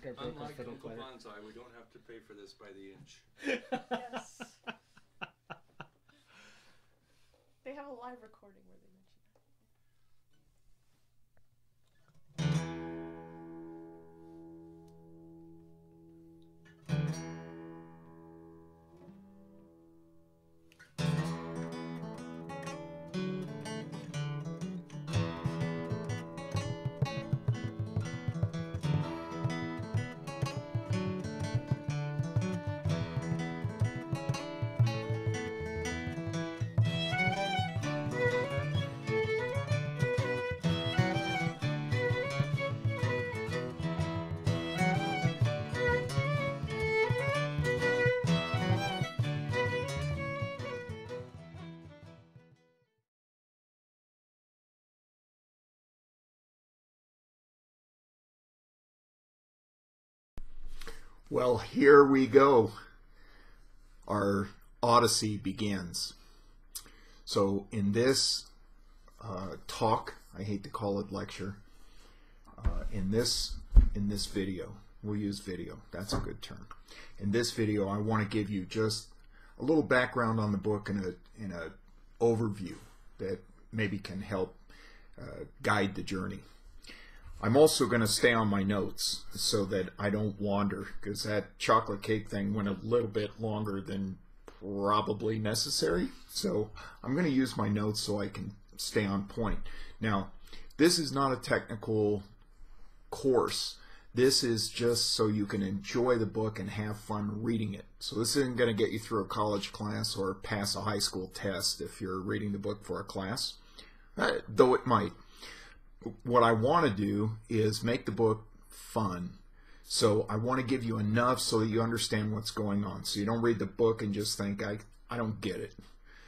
think I broke my Unlike fiddle Uncle player. Bonsai, we don't have to pay for this by the inch. Yes. they have a live recording where they Well, here we go. Our Odyssey begins. So, in this uh, talk, I hate to call it lecture, uh, in this in this video, we'll use video. That's a good term. In this video, I want to give you just a little background on the book and a in a overview that maybe can help uh, guide the journey. I'm also going to stay on my notes so that I don't wander because that chocolate cake thing went a little bit longer than probably necessary. So I'm going to use my notes so I can stay on point. Now, this is not a technical course. This is just so you can enjoy the book and have fun reading it. So this isn't going to get you through a college class or pass a high school test if you're reading the book for a class, uh, though it might what I want to do is make the book fun. So I want to give you enough so that you understand what's going on. So you don't read the book and just think, I, I don't get it.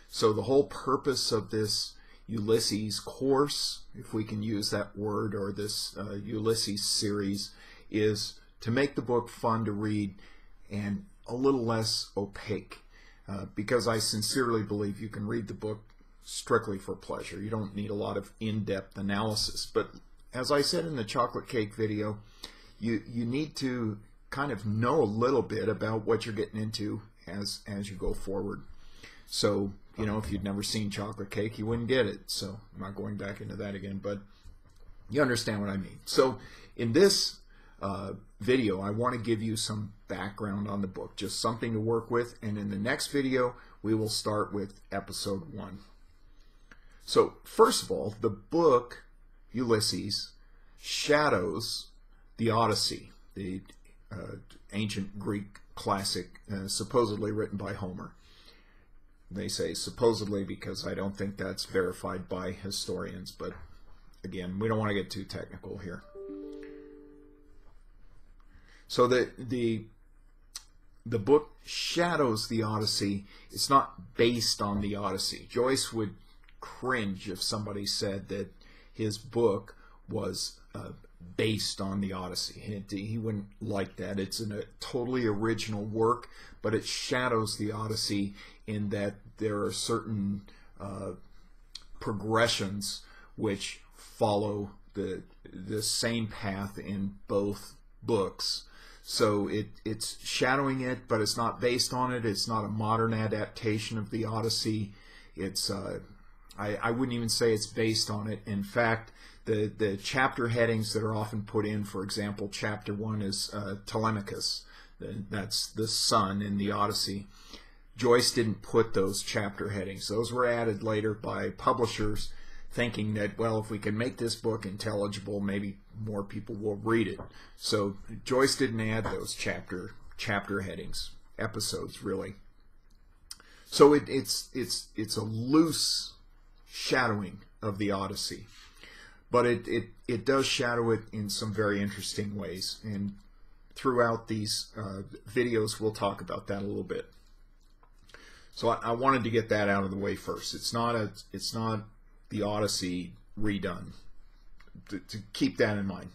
So the whole purpose of this Ulysses course, if we can use that word, or this uh, Ulysses series, is to make the book fun to read and a little less opaque. Uh, because I sincerely believe you can read the book strictly for pleasure. You don't need a lot of in-depth analysis. But as I said in the chocolate cake video, you you need to kind of know a little bit about what you're getting into as as you go forward. So, you know, if you'd never seen chocolate cake, you wouldn't get it. So, I'm not going back into that again, but you understand what I mean. So, in this uh, video, I want to give you some background on the book, just something to work with. And in the next video, we will start with episode one. So, first of all, the book Ulysses shadows the Odyssey, the uh, ancient Greek classic, uh, supposedly written by Homer. They say supposedly because I don't think that's verified by historians, but again, we don't want to get too technical here. So the the the book shadows the Odyssey. It's not based on the Odyssey. Joyce would cringe if somebody said that his book was uh, based on the Odyssey. He, he wouldn't like that. It's an, a totally original work, but it shadows the Odyssey in that there are certain uh, progressions which follow the the same path in both books. So it it's shadowing it, but it's not based on it. It's not a modern adaptation of the Odyssey. It's uh, I, I wouldn't even say it's based on it. In fact, the the chapter headings that are often put in, for example, chapter one is uh, Telemachus. That's the son in the Odyssey. Joyce didn't put those chapter headings. Those were added later by publishers thinking that, well, if we can make this book intelligible, maybe more people will read it. So Joyce didn't add those chapter chapter headings, episodes really. So it, it's it's it's a loose shadowing of the Odyssey, but it, it it does shadow it in some very interesting ways. And throughout these uh, videos, we'll talk about that a little bit. So I, I wanted to get that out of the way first. It's not a it's not the Odyssey redone. To, to keep that in mind.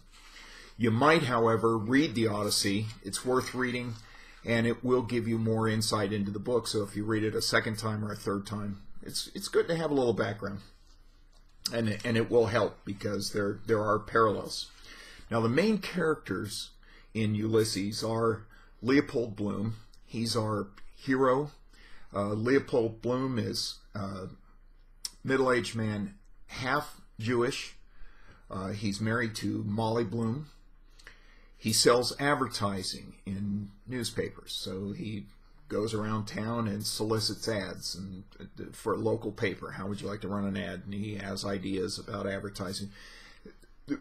You might, however, read the Odyssey. It's worth reading, and it will give you more insight into the book. So if you read it a second time or a third time, it's it's good to have a little background, and and it will help because there there are parallels. Now the main characters in Ulysses are Leopold Bloom. He's our hero. Uh, Leopold Bloom is a middle-aged man, half Jewish. Uh, he's married to Molly Bloom. He sells advertising in newspapers, so he goes around town and solicits ads and uh, for a local paper. How would you like to run an ad? And he has ideas about advertising.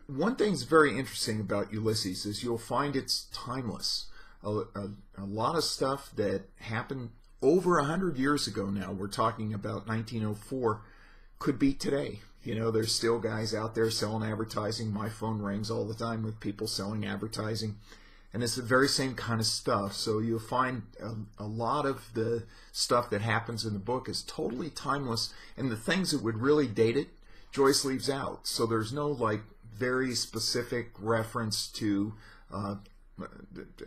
One thing that's very interesting about Ulysses is you'll find it's timeless. A, a, a lot of stuff that happened over a hundred years ago now. We're talking about 1904 could be today. You know, there's still guys out there selling advertising. My phone rings all the time with people selling advertising and it's the very same kind of stuff. So you'll find a, a, lot of the stuff that happens in the book is totally timeless, and the things that would really date it, Joyce leaves out. So there's no like very specific reference to, uh,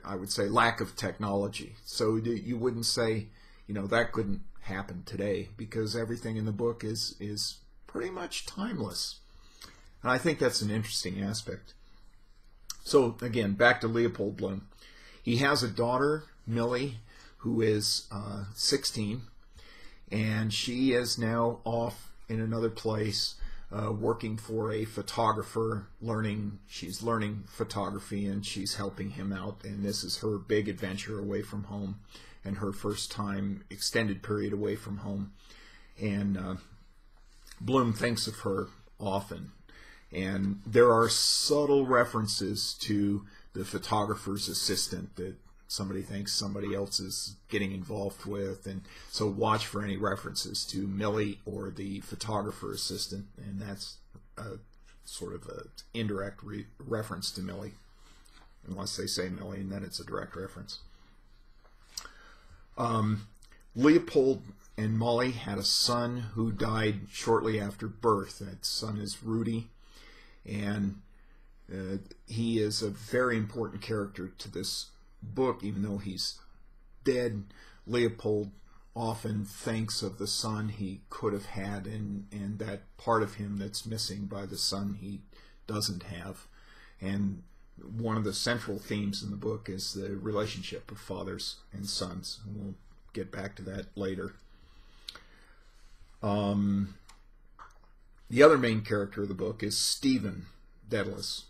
I would say, lack of technology. So you wouldn't say, you know, that couldn't happen today because everything in the book is is pretty much timeless. And I think that's an interesting aspect. So again, back to Leopold Bloom. He has a daughter, Millie, who is uh, 16, and she is now off in another place uh, working for a photographer, learning. She's learning photography and she's helping him out. And this is her big adventure away from home, and her first time extended period away from home. And uh, Bloom thinks of her often and there are subtle references to the photographer's assistant that somebody thinks somebody else is getting involved with. And so watch for any references to Millie or the photographer assistant. And that's a, sort of an indirect re reference to Millie, unless they say Millie, and then it's a direct reference. Um, Leopold and Molly had a son who died shortly after birth. That son is Rudy and uh, he is a very important character to this book, even though he's dead. Leopold often thinks of the son he could have had and, and that part of him that's missing by the son he doesn't have. And one of the central themes in the book is the relationship of fathers and sons. And we'll get back to that later. Um, the other main character of the book is Stephen Dedalus.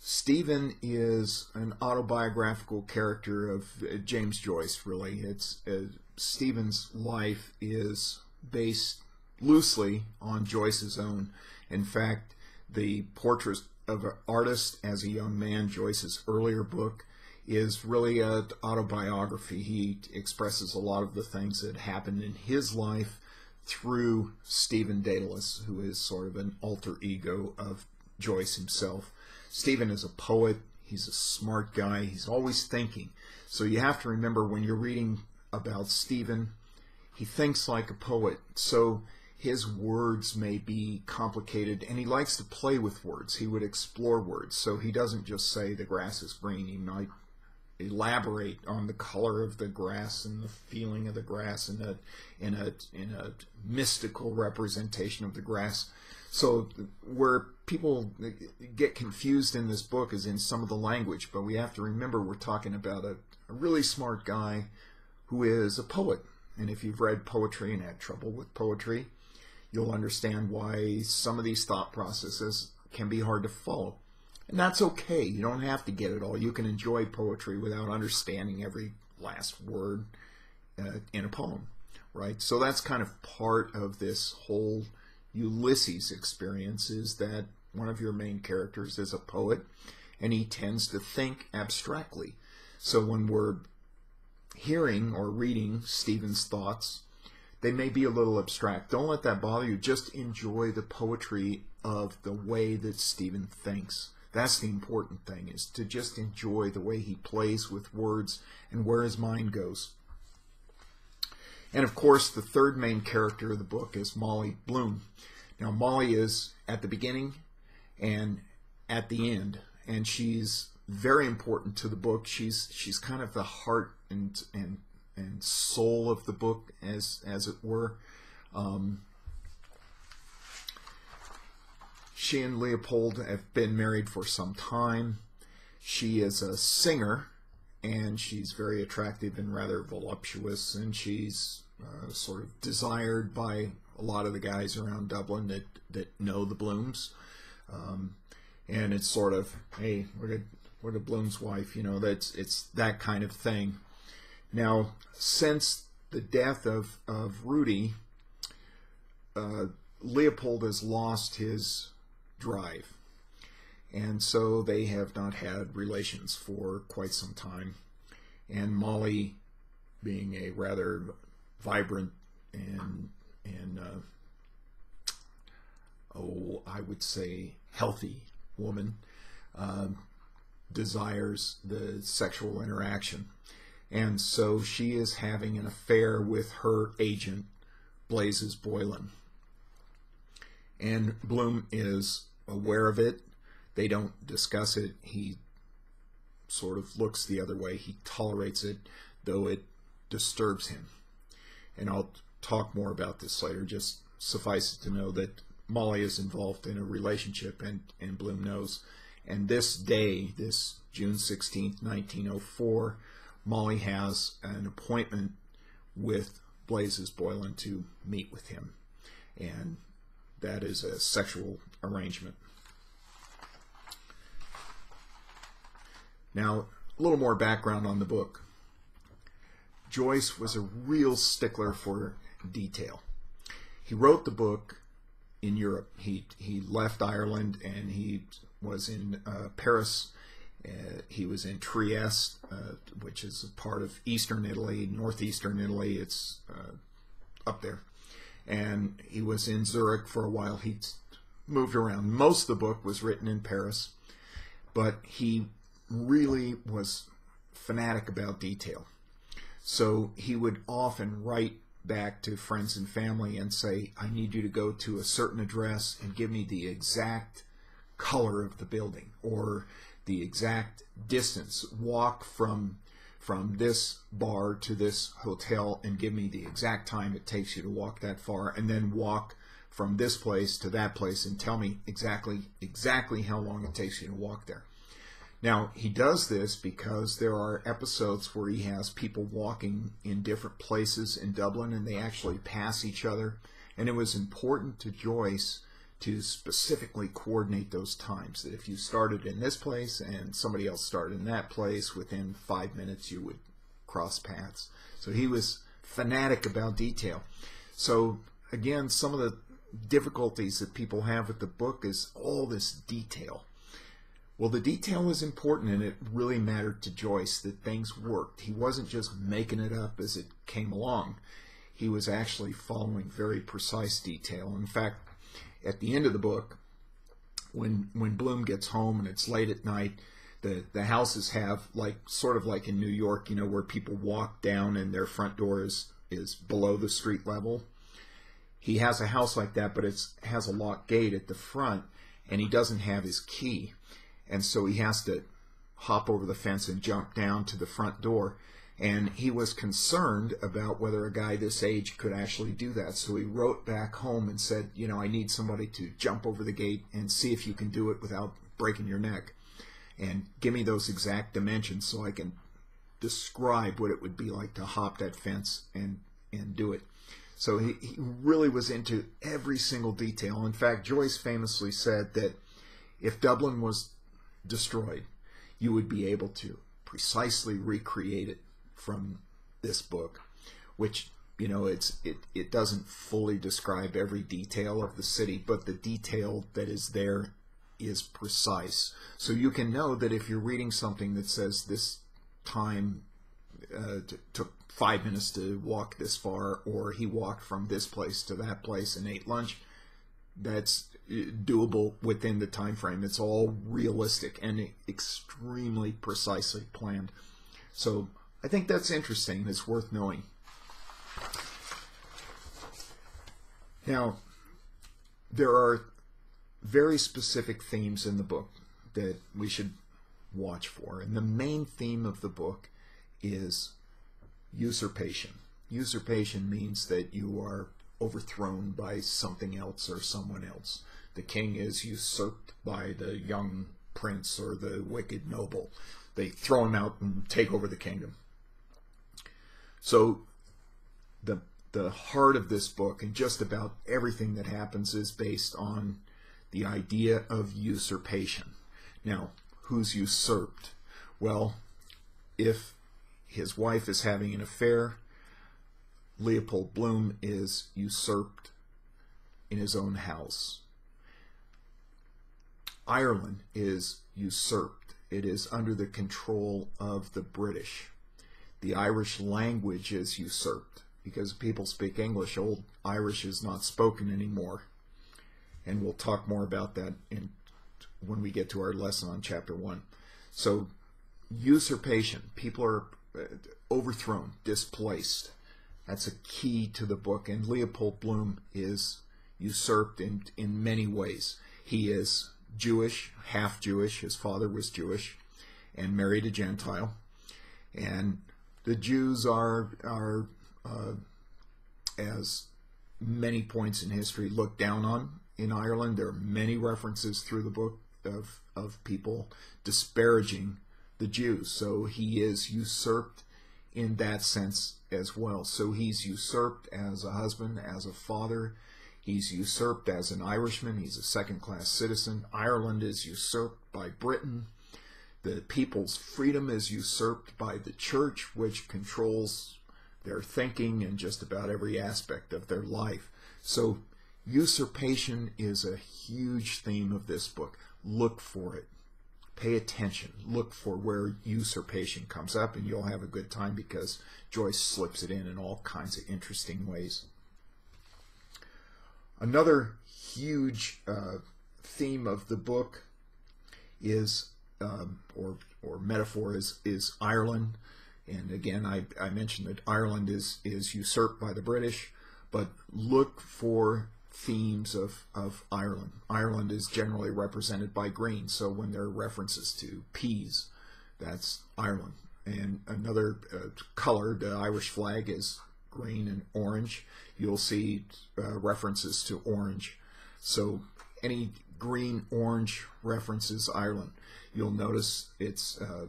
Stephen is an autobiographical character of uh, James Joyce, really. It's uh, Stephen's life is based loosely on Joyce's own. In fact, the portrait of an artist as a young man, Joyce's earlier book, is really an autobiography. He expresses a lot of the things that happened in his life through Stephen Dedalus, who is sort of an alter ego of Joyce himself. Stephen is a poet. He's a smart guy. He's always thinking. So you have to remember when you're reading about Stephen, he thinks like a poet. So his words may be complicated, and he likes to play with words. He would explore words. So he doesn't just say the grass is green. He might elaborate on the color of the grass and the feeling of the grass in a in a in a mystical representation of the grass. So where people get confused in this book is in some of the language, but we have to remember we're talking about a, a really smart guy who is a poet. And if you've read poetry and had trouble with poetry, you'll understand why some of these thought processes can be hard to follow. And that's okay. You don't have to get it all. You can enjoy poetry without understanding every last word uh, in a poem, right? So that's kind of part of this whole Ulysses experience is that one of your main characters is a poet and he tends to think abstractly. So when we're hearing or reading Stephen's thoughts, they may be a little abstract. Don't let that bother you. Just enjoy the poetry of the way that Stephen thinks. That's the important thing, is to just enjoy the way he plays with words and where his mind goes. And of course, the third main character of the book is Molly Bloom. Now, Molly is at the beginning and at the end, and she's very important to the book. She's she's kind of the heart and and and soul of the book, as as it were. Um, She and Leopold have been married for some time. she is a singer, and she's very attractive and rather voluptuous, and she's uh, sort of desired by a lot of the guys around Dublin that, that know the Blooms. Um, and it's sort of, hey, we're the, we're the Bloom's wife, you know, that's it's that kind of thing. Now, since the death of, of Rudy, uh, Leopold has lost his drive. And so they have not had relations for quite some time. And Molly, being a rather vibrant and and uh, oh, I would say healthy woman, uh, desires the sexual interaction, and so she is having an affair with her agent, Blazes Boylan, and Bloom is aware of it. They don't discuss it. He sort of looks the other way. He tolerates it, though it disturbs him and I'll talk more about this later. Just suffice it to know that Molly is involved in a relationship, and, and Bloom knows. And this day, this June 16th, 1904, Molly has an appointment with Blazes Boylan to meet with him. And that is a sexual arrangement. Now, a little more background on the book. Joyce was a real stickler for detail. He wrote the book in Europe. He he left Ireland and he was in uh, Paris. Uh, he was in Trieste, uh, which is a part of eastern Italy, northeastern Italy. It's uh, up there. And he was in Zurich for a while. He moved around. Most of the book was written in Paris, but he really was fanatic about detail. So he would often write back to friends and family and say, I need you to go to a certain address and give me the exact color of the building or the exact distance. Walk from from this bar to this hotel and give me the exact time it takes you to walk that far and then walk from this place to that place and tell me exactly exactly how long it takes you to walk there. Now, he does this because there are episodes where he has people walking in different places in Dublin and they actually pass each other. And it was important to Joyce to specifically coordinate those times. That if you started in this place and somebody else started in that place, within five minutes you would cross paths. So he was fanatic about detail. So, again, some of the difficulties that people have with the book is all this detail well, the detail is important and it really mattered to Joyce that things worked. He wasn't just making it up as it came along. He was actually following very precise detail. In fact, at the end of the book, when when Bloom gets home and it's late at night, the the houses have like sort of like in New York, you know, where people walk down and their front door is is below the street level. He has a house like that, but it has a locked gate at the front, and he doesn't have his key and so he has to hop over the fence and jump down to the front door. And he was concerned about whether a guy this age could actually do that. So he wrote back home and said, You know, I need somebody to jump over the gate and see if you can do it without breaking your neck. And give me those exact dimensions so I can describe what it would be like to hop that fence and, and do it. So he, he really was into every single detail. In fact, Joyce famously said that if Dublin was destroyed, you would be able to precisely recreate it from this book, which you know it's it, it doesn't fully describe every detail of the city, but the detail that is there is precise. So you can know that if you're reading something that says this time uh, took five minutes to walk this far, or he walked from this place to that place and ate lunch, that's doable within the time frame. It's all realistic and extremely precisely planned. So I think that's interesting. It's worth knowing. Now, there are very specific themes in the book that we should watch for. And the main theme of the book is usurpation. Usurpation means that you are overthrown by something else or someone else the king is usurped by the young prince or the wicked noble. They throw him out and take over the kingdom. So the the heart of this book and just about everything that happens is based on the idea of usurpation. Now, who's usurped? Well, if his wife is having an affair, Leopold Bloom is usurped in his own house. Ireland is usurped. It is under the control of the British. The Irish language is usurped because people speak English. Old Irish is not spoken anymore. And we'll talk more about that in, when we get to our lesson on chapter 1. So, usurpation. People are overthrown, displaced. That's a key to the book. And Leopold Bloom is usurped in, in many ways. He is Jewish, half Jewish. His father was Jewish and married a Gentile. And the Jews are, are uh, as many points in history, looked down on in Ireland. There are many references through the book of, of people disparaging the Jews. So he is usurped in that sense as well. So he's usurped as a husband, as a father. He's usurped as an Irishman. He's a second class citizen. Ireland is usurped by Britain. The people's freedom is usurped by the church, which controls their thinking and just about every aspect of their life. So usurpation is a huge theme of this book. Look for it. Pay attention. Look for where usurpation comes up, and you'll have a good time because Joyce slips it in in all kinds of interesting ways. Another huge uh, theme of the book is, um, or or metaphor is is Ireland. And again, I, I mentioned that Ireland is is usurped by the British, but look for themes of, of Ireland. Ireland is generally represented by green, so when there are references to peas, that's Ireland. And another uh, color, the Irish flag is green and orange. You'll see uh, references to orange. So any green orange references Ireland. You'll notice it's uh,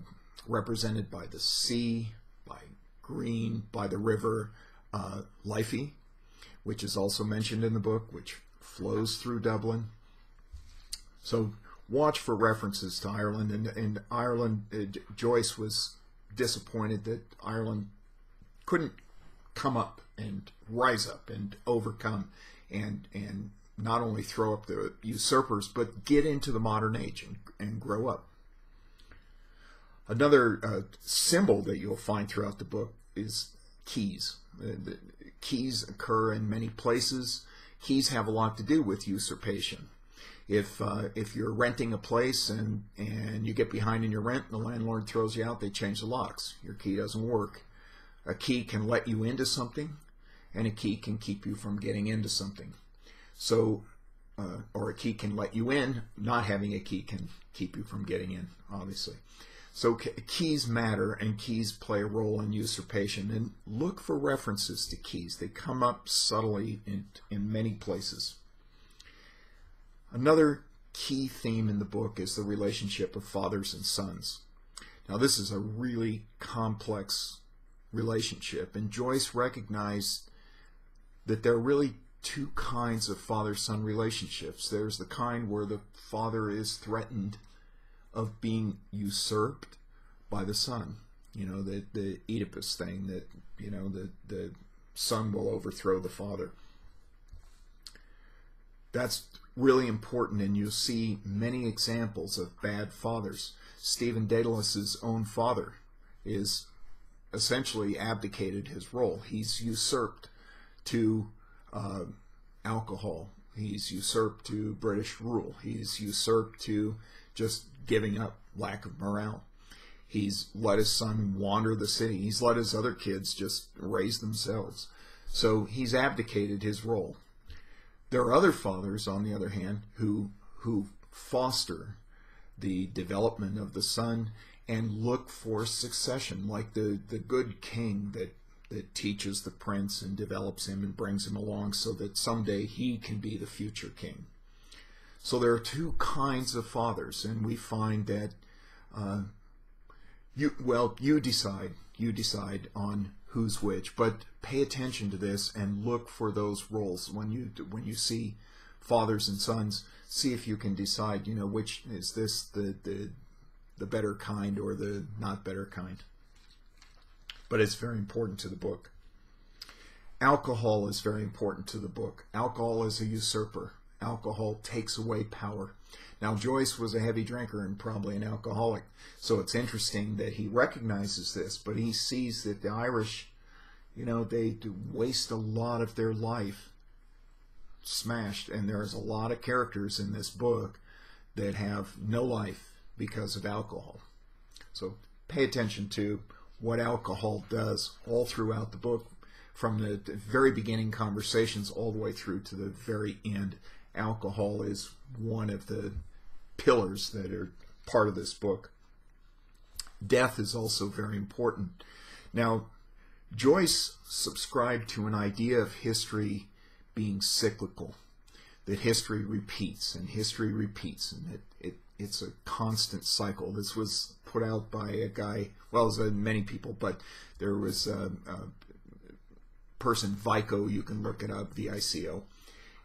represented by the sea, by green, by the river uh, Liffey, which is also mentioned in the book, which flows through Dublin. So watch for references to Ireland. And, and Ireland, uh, Joyce was disappointed that Ireland couldn't come up and rise up and overcome and and not only throw up the usurpers but get into the modern age and, and grow up another uh, symbol that you'll find throughout the book is keys keys occur in many places keys have a lot to do with usurpation if uh, if you're renting a place and and you get behind in your rent and the landlord throws you out they change the locks your key doesn't work a key can let you into something, and a key can keep you from getting into something. So, uh, or a key can let you in. Not having a key can keep you from getting in, obviously. So keys matter, and keys play a role in usurpation. And look for references to keys. They come up subtly in, in many places. Another key theme in the book is the relationship of fathers and sons. Now, this is a really complex relationship. And Joyce recognized that there are really two kinds of father son relationships. There's the kind where the father is threatened of being usurped by the son. You know, the, the Oedipus thing that, you know, the, the son will overthrow the father. That's really important, and you'll see many examples of bad fathers. Stephen Dedalus's own father is essentially abdicated his role. He's usurped to uh, alcohol. He's usurped to British rule. He's usurped to just giving up, lack of morale. He's let his son wander the city. He's let his other kids just raise themselves. So he's abdicated his role. There are other fathers, on the other hand, who who foster the development of the son and look for succession, like the, the good king that, that teaches the prince and develops him and brings him along so that someday he can be the future king. So there are two kinds of fathers, and we find that uh, you well you decide you decide on who's which, but pay attention to this and look for those roles when you when you see fathers and sons. See if you can decide, you know, which is this the the the better kind or the not better kind. But it's very important to the book. Alcohol is very important to the book. Alcohol is a usurper. Alcohol takes away power. Now, Joyce was a heavy drinker and probably an alcoholic, so it's interesting that he recognizes this, but he sees that the Irish, you know, they do waste a lot of their life smashed, and there's a lot of characters in this book that have no life because of alcohol. So pay attention to what alcohol does all throughout the book, from the very beginning conversations all the way through to the very end. Alcohol is one of the pillars that are part of this book. Death is also very important. Now, Joyce subscribed to an idea of history being cyclical, that history repeats and history repeats, and it, it it's a constant cycle. This was put out by a guy, well, as many people, but there was a, a person, Vico, you can look it up, V-I-C-O,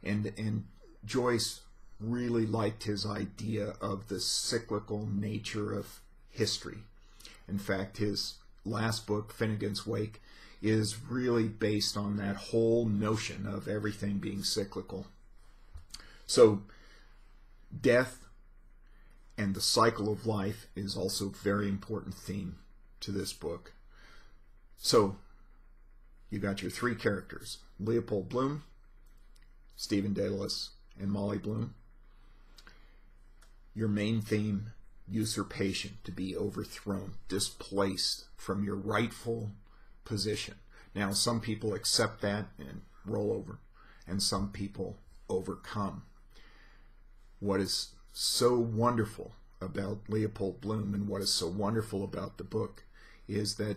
and and Joyce really liked his idea of the cyclical nature of history. In fact, his last book, Finnegans Wake, is really based on that whole notion of everything being cyclical. So, death and the cycle of life is also a very important theme to this book. So, you got your three characters Leopold Bloom, Stephen Dedalus, and Molly Bloom your main theme, usurpation, to be overthrown, displaced from your rightful position. Now, some people accept that and roll over, and some people overcome. What is so wonderful about Leopold Bloom and what is so wonderful about the book is that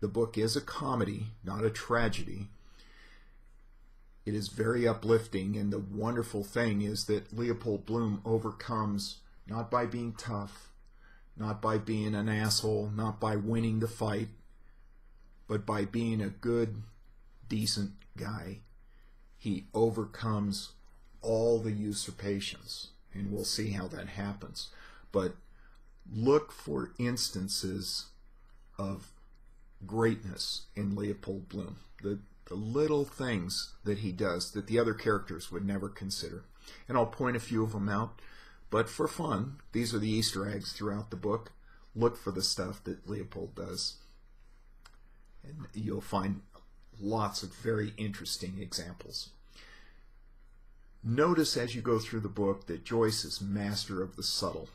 the book is a comedy, not a tragedy, it is very uplifting, and the wonderful thing is that Leopold Bloom overcomes not by being tough, not by being an asshole, not by winning the fight, but by being a good, decent guy. He overcomes all the usurpations, and we'll see how that happens. But look for instances of greatness in Leopold Bloom. The the little things that he does that the other characters would never consider. And I'll point a few of them out, but for fun, these are the Easter eggs throughout the book. Look for the stuff that Leopold does. And you'll find lots of very interesting examples. Notice as you go through the book that Joyce is master of the subtle.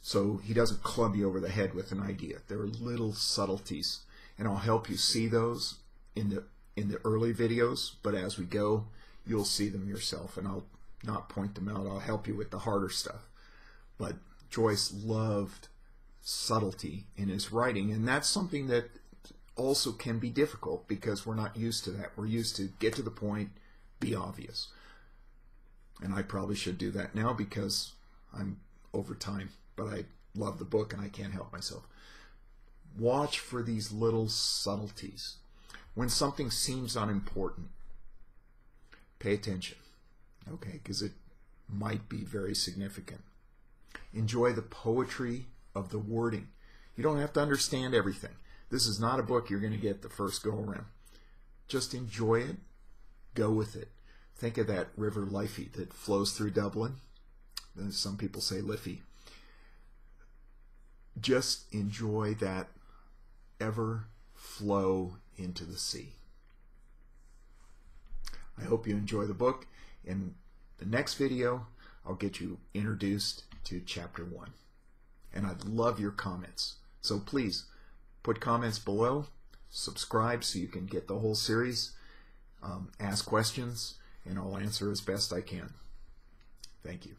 So he doesn't club you over the head with an idea. There are little subtleties, and I'll help you see those in the in the early videos, but as we go, you'll see them yourself, and I'll not point them out. I'll help you with the harder stuff. But Joyce loved subtlety in his writing, and that's something that also can be difficult because we're not used to that. We're used to get to the point, be obvious. And I probably should do that now because I'm over time, but I love the book and I can't help myself. Watch for these little subtleties when something seems unimportant, pay attention, okay, because it might be very significant. Enjoy the poetry of the wording. You don't have to understand everything. This is not a book you're going to get the first go around. Just enjoy it, go with it. Think of that River Liffey that flows through Dublin. Some people say Liffey. Just enjoy that ever flow into the sea. I hope you enjoy the book. In the next video, I'll get you introduced to chapter one. And I'd love your comments. So please put comments below, subscribe so you can get the whole series, um, ask questions, and I'll answer as best I can. Thank you.